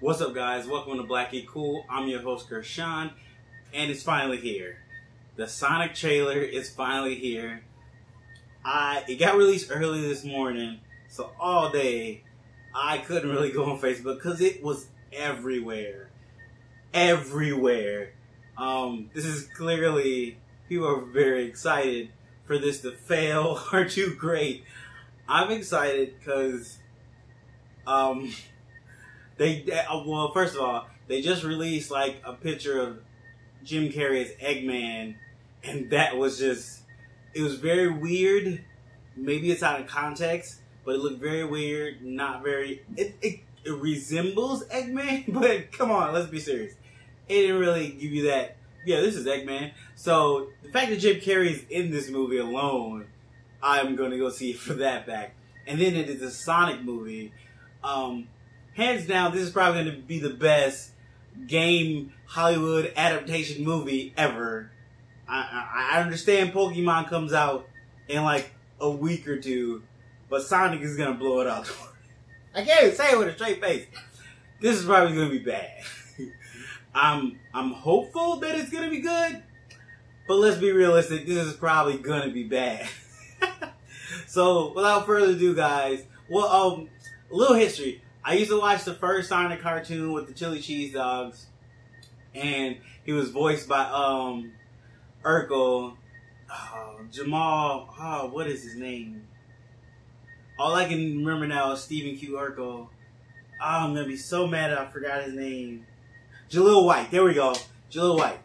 What's up, guys? Welcome to Black Geek Cool. I'm your host, Gershon, and it's finally here. The Sonic trailer is finally here. I it got released early this morning, so all day I couldn't really go on Facebook because it was everywhere, everywhere. Um, this is clearly people are very excited for this to fail or do great. I'm excited because um, they, they uh, well, first of all, they just released like a picture of Jim Carrey as Eggman, and that was just it was very weird. Maybe it's out of context, but it looked very weird. Not very. It it, it resembles Eggman, but come on, let's be serious. It didn't really give you that. Yeah, this is Eggman. So the fact that Jim Carrey is in this movie alone, I'm to go see for that fact. And then it is a Sonic movie. Um, hands down, this is probably going to be the best game Hollywood adaptation movie ever. I, I, I understand Pokemon comes out in like a week or two, but Sonic is gonna blow it out. I can't even say it with a straight face. This is probably gonna be bad. I'm I'm hopeful that it's gonna be good, but let's be realistic. This is probably gonna be bad. so without further ado, guys, well, um, a little history. I used to watch the first Sonic cartoon with the chili cheese dogs, and he was voiced by um Urkel, oh, Jamal. Oh, what is his name? All I can remember now is Stephen Q. Urkel. Oh, I'm gonna be so mad I forgot his name. Jaleel White. There we go. Jaleel White.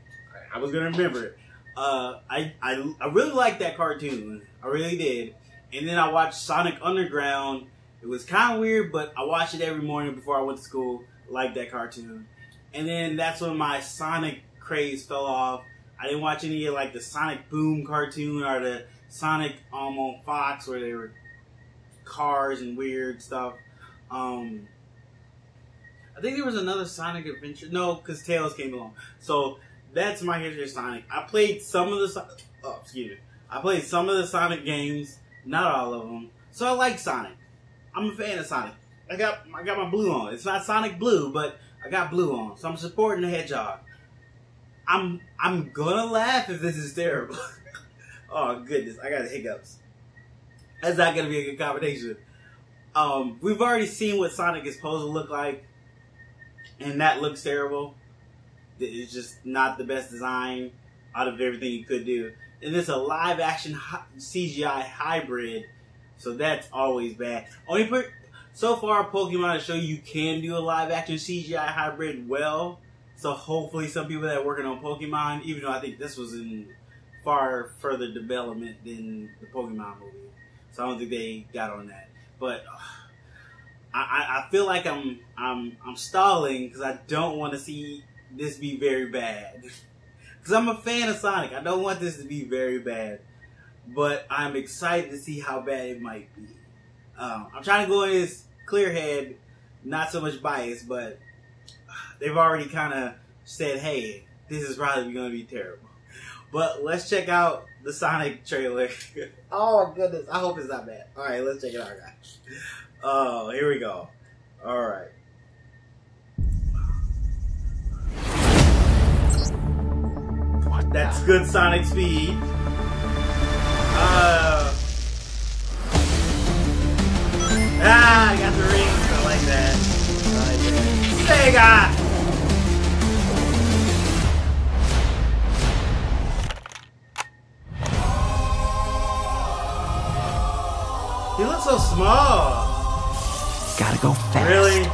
I was gonna remember it. Uh, I, I I really liked that cartoon. I really did. And then I watched Sonic Underground. It was kind of weird, but I watched it every morning before I went to school. Like that cartoon. And then that's when my Sonic craze fell off. I didn't watch any of like the Sonic Boom cartoon or the Sonic um, on Fox where they were cars and weird stuff. Um, I think there was another Sonic Adventure. No, because Tails came along. So that's my history of Sonic. I played some of the oh, excuse me. I played some of the Sonic games, not all of them. So I like Sonic. I'm a fan of Sonic. I got I got my blue on. It's not Sonic Blue, but I got blue on. So I'm supporting the Hedgehog. I'm I'm gonna laugh if this is terrible. oh goodness, I got hiccups. That's not gonna be a good combination. Um, we've already seen what Sonic is supposed to look like, and that looks terrible. It's just not the best design out of everything you could do. And it's a live action CGI hybrid, so that's always bad. Only put so far, Pokemon has shown you can do a live action CGI hybrid well. So hopefully, some people that are working on Pokemon, even though I think this was in far further development than the Pokemon movie, so I don't think they got on that. But uh, I, I feel like I'm I'm I'm stalling because I don't want to see this be very bad. Because I'm a fan of Sonic, I don't want this to be very bad, but I'm excited to see how bad it might be. Um, I'm trying to go in this clear head, not so much bias, but they've already kind of said, hey, this is probably going to be terrible. But let's check out the Sonic trailer. oh my goodness, I hope it's not bad. All right, let's check it out, guys. Oh, here we go. All right. What That's good Sonic speed. Uh, ah, I got the rings. I like that. I like that. Sega! He looks so small. Gotta go fast. Really?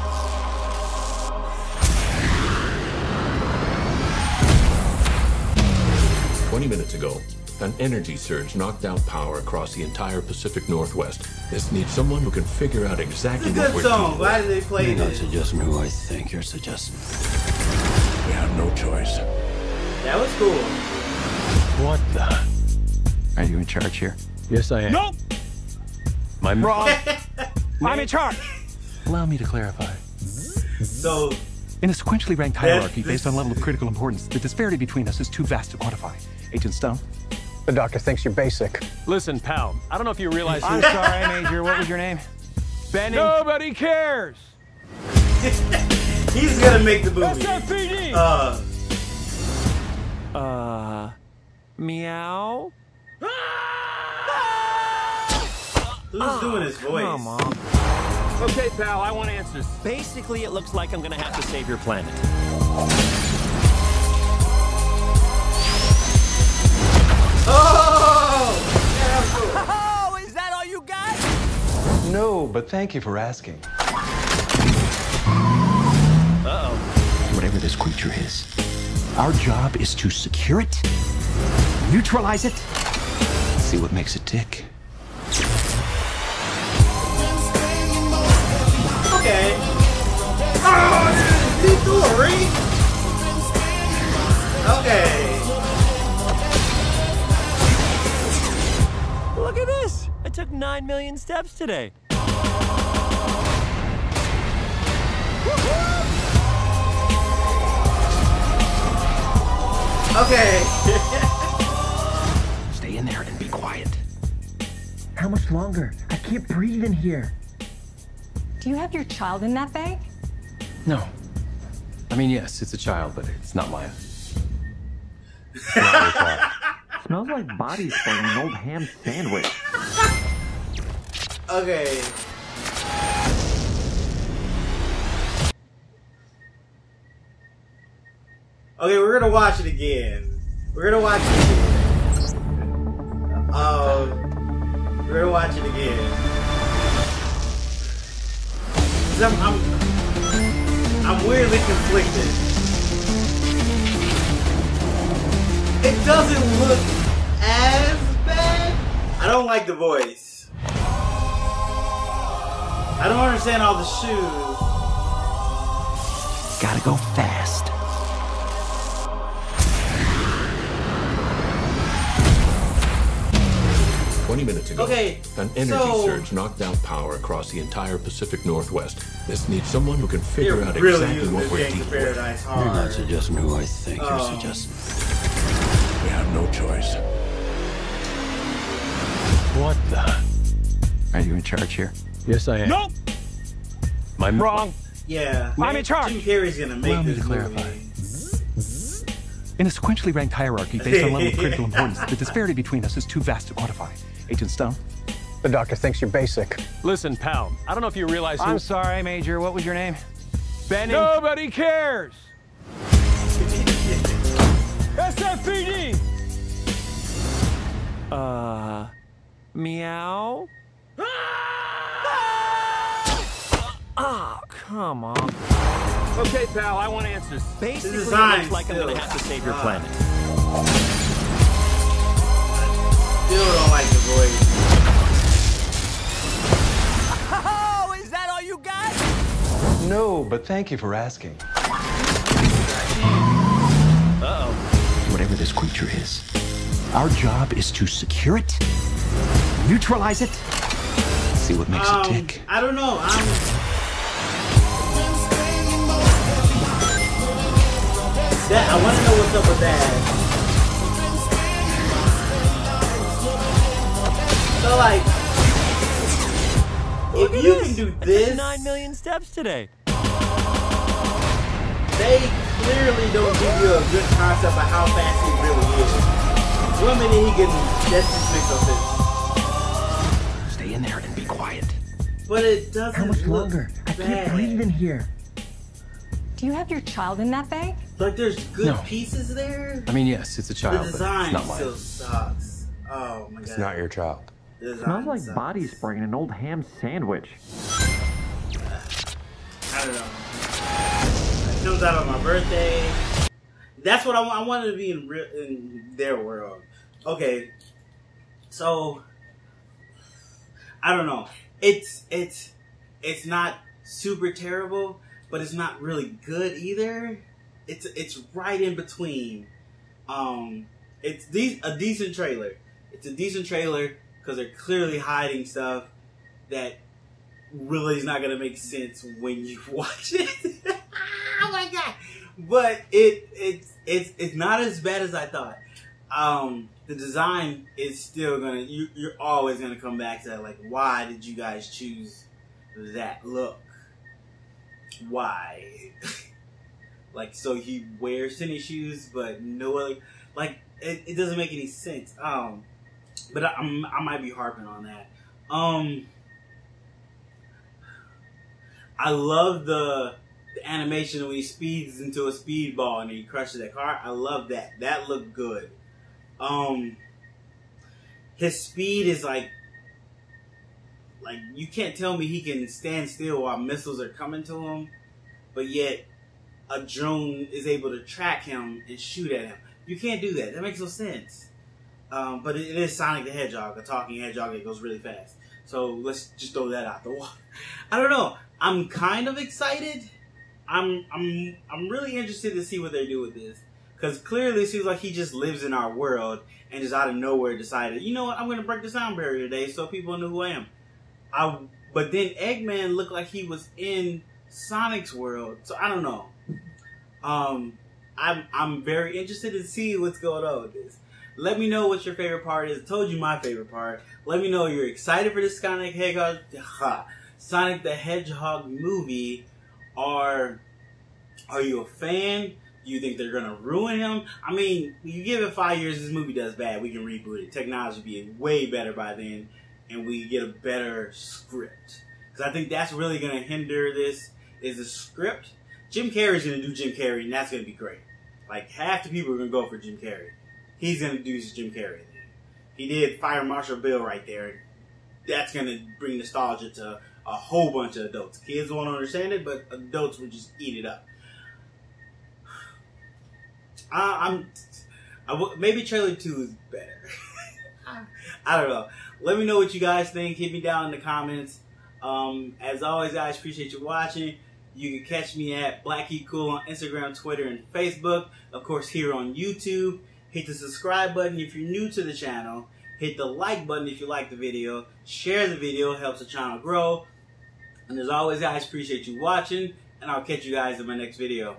Twenty minutes ago, an energy surge knocked out power across the entire Pacific Northwest. This needs someone who can figure out exactly what we're song. doing. Why did they play You're not suggesting who I think you're suggesting. We have no choice. That was cool. What the? Are you in charge here? Yes, I am. Nope. My wrong. I'm in charge. Allow me to clarify. So, in a sequentially ranked hierarchy based on level of critical importance, the disparity between us is too vast to quantify. Agent Stone? The doctor thinks you're basic. Listen, pal, I don't know if you realize. I'm sorry, Major. What was your name? Benny. Nobody cares. He's gonna make the movie. SFPD! Uh, Uh, meow? who's doing his voice? Come on. Okay, pal, I want answers. Basically, it looks like I'm gonna have to save your planet. Oh! Yeah, cool. Oh, is that all you got? No, but thank you for asking. Uh-oh. Whatever this creature is, our job is to secure it, neutralize it, see what makes it tick. Okay. Oh, this is jewelry. Okay. Took 9 million steps today. Okay. Stay in there and be quiet. How much longer? I can't breathe in here. Do you have your child in that bag? No. I mean, yes, it's a child, but it's not mine. Smells like body spray and an old ham sandwich. Okay. Okay, we're gonna watch it again. We're gonna watch it again. Um, we're gonna watch it again. 'Cause I'm, I'm, I'm weirdly conflicted. It doesn't look as bad. I don't like the voice. I don't understand all the shoes. Gotta go fast. Twenty minutes ago, Okay, an energy so- surge knocked out power across the entire Pacific Northwest. This needs someone who can figure They're out really exactly what we're Gangs of dealing with. Paradise not suggesting who I think you're you're Um, suggesting. We have no choice. What the? Are you in charge here? Yes, I am. Nope! My Wrong. Yeah. I'm in charge. Jim Carrey's gonna make Allow me this to clarify. movie. In a sequentially ranked hierarchy based on level of critical importance, the disparity between us is too vast to quantify. Agent Stone? The doctor thinks you're basic. Listen, pal, I don't know if you realize who... I'm sorry, Major. What was your name? Benny. Nobody cares! SFPD! Uh... Meow? Ah, come on. Okay, pal, I want answers. Basically, it design looks like I'm gonna have to save your sucks. planet. Still don't like the voice. Oh, is that all you got? No, but thank you for asking. Uh-oh. Whatever this creature is, our job is to secure it, neutralize it, see what makes Um, it tick. I don't know. I'm. That I want to know what's up with that. So like, Look if you this. can do this, Nine million steps today. they clearly don't give you a good concept of how fast he really is. One minute he can, that just makes no sense. Stay in there and be quiet. But it doesn't How much longer? I can't breathe in here. Do you have your child in that bag? Like there's good No. pieces there. I mean, yes, it's a The child, but it's not mine. still sucks. Oh my god. It's not your child. The design Smells like sucks. body spray and an old ham sandwich. I don't know. It comes out on my birthday. That's what I want. I wanted to be in real, in their world. Okay, so I don't know. It's it's it's not super terrible, but it's not really good either. It's it's right in between. Um, it's de- a decent trailer. It's a decent trailer because they're clearly hiding stuff that really is not gonna make sense when you watch it. oh my god! But it it's it's it's not as bad as I thought. Um, the design is still gonna you you're always gonna come back to that. Like, why did you guys choose that look? Why? Like so he wears tennis shoes, but no other. Like it, it doesn't make any sense. Um, but I, I'm, I might be harping on that. Um, I love the, the animation when he speeds into a speedball and he crushes that car. I love that. That looked good. Um, his speed is like, like you can't tell me he can stand still while missiles are coming to him, but yet a drone is able to track him and shoot at him. You can't do that. That makes no sense. Um, but it, is Sonic the Hedgehog, a talking hedgehog that goes really fast. So let's just throw that out the wall. I don't know. I'm kind of excited. I'm I'm I'm really interested to see what they do with this because clearly it seems like he just lives in our world and just out of nowhere decided, you know what, I'm going to break the sound barrier today so people know who I am. I but then Eggman looked like he was in Sonic's world, so I don't know. Um, I'm I'm very interested to see what's going on with this. Let me know what your favorite part is. I told you my favorite part. Let me know you're excited for this Sonic Hedgehog, Sonic the Hedgehog movie. Are are you a fan? Do you think they're gonna ruin him? I mean, you give it five years, this movie does bad. We can reboot it. Technology be way better by then, and we get a better script. Because I think that's really gonna hinder this. Is the script? Jim Carrey's gonna do Jim Carrey, and that's gonna be great. Like half the people are gonna go for Jim Carrey. He's gonna do his Jim Carrey thing. He did Fire Marshal Bill right there. That's gonna bring nostalgia to a whole bunch of adults. Kids won't understand it, but adults will just eat it up. I, I'm I w- maybe trailer two is better. Uh. I don't know. Let me know what you guys think. Hit me down in the comments. Um, as always, guys, appreciate you watching. You can catch me at Black Geek Cool on Instagram, Twitter, and Facebook. Of course, here on YouTube. Hit the subscribe button if you're new to the channel. Hit the like button if you like the video. Share the video, helps the channel grow. And as always, guys, appreciate you watching. And I'll catch you guys in my next video.